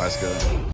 That's good.